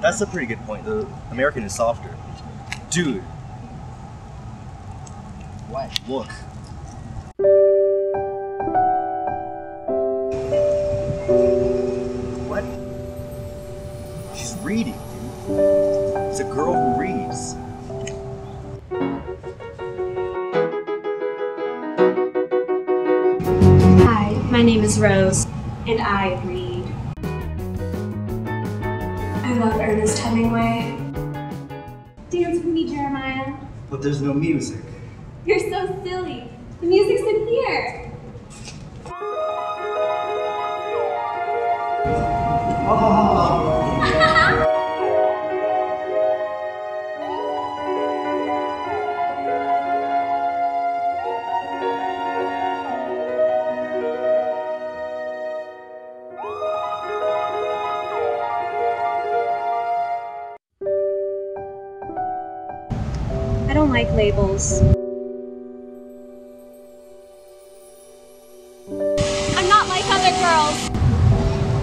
That's a pretty good point. The American is softer. Dude. What? Look. What? She's reading, dude. It's a girl who reads. Hi, my name is Rose, and I read. I love Ernest Hemingway. Dance with me, Jeremiah. But there's no music. You're so silly. The music's in here. Ah. I don't like labels. I'm not like other girls.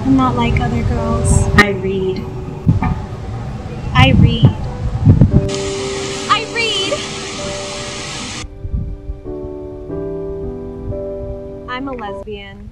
I'm not like other girls. I read. I read. I read. I'm a lesbian.